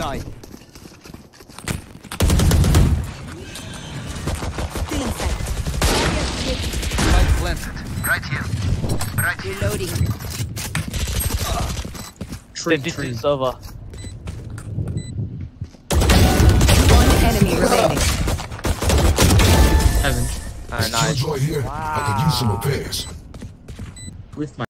side. Feeling sight. Right left. Right here. Right here. Reloading. Tree, This tree. is over. One enemy ah. remaining. Heaven. Ah, nice. Killjoy here. I can use some repairs. With my